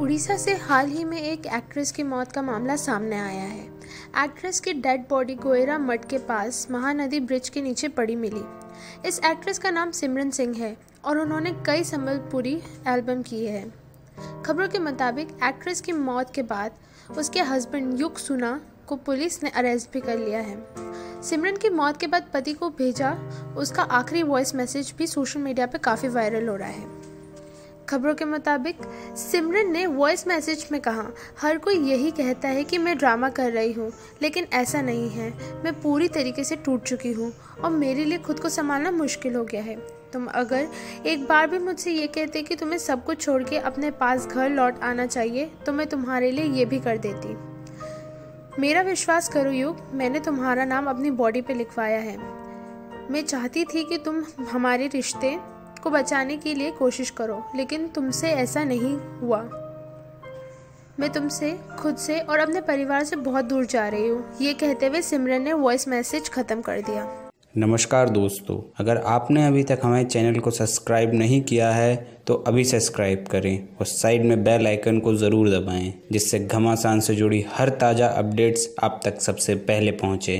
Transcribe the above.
उड़ीसा से हाल ही में एक एक्ट्रेस की मौत का मामला सामने आया है। एक्ट्रेस की डेड बॉडी गोयरा मठ के पास महानदी ब्रिज के नीचे पड़ी मिली। इस एक्ट्रेस का नाम सिमरन सिंह है और उन्होंने कई संबलपुरी एल्बम की है। खबरों के मुताबिक एक्ट्रेस की मौत के बाद उसके हस्बैंड युग सुना को पुलिस ने अरेस्ट भी कर लिया है। सिमरन की मौत के बाद पति को भेजा उसका आखिरी वॉइस मैसेज भी सोशल मीडिया पर काफ़ी वायरल हो रहा है। खबरों के मुताबिक, सिमरन ने वॉइस मैसेज में कहा, हर कोई यही कहता है कि मैं ड्रामा कर रही हूँ, लेकिन ऐसा नहीं है। मैं पूरी तरीके से टूट चुकी हूँ और मेरे लिए खुद को संभालना मुश्किल हो गया है। तुम अगर एक बार भी मुझसे ये कहते कि तुम्हें सब कुछ छोड़ के अपने पास घर लौट आना चाहिए तो मैं तुम्हारे लिए ये भी कर देती। मेरा विश्वास करो युग मैंने तुम्हारा नाम अपनी बॉडी पे लिखवाया है। मैं चाहती थी कि तुम हमारे रिश्ते को बचाने के लिए कोशिश करो, लेकिन तुमसे ऐसा नहीं हुआ। मैं तुमसे, खुद से और अपने परिवार से बहुत दूर जा रही हूँ। ये कहते हुए सिमरन ने वॉइस मैसेज ख़त्म कर दिया। नमस्कार दोस्तों, अगर आपने अभी तक हमारे चैनल को सब्सक्राइब नहीं किया है तो अभी सब्सक्राइब करें और साइड में बेल आइकन को ज़रूर दबाएँ, जिससे घमासान से जुड़ी हर ताज़ा अपडेट्स आप तक सबसे पहले पहुँचे।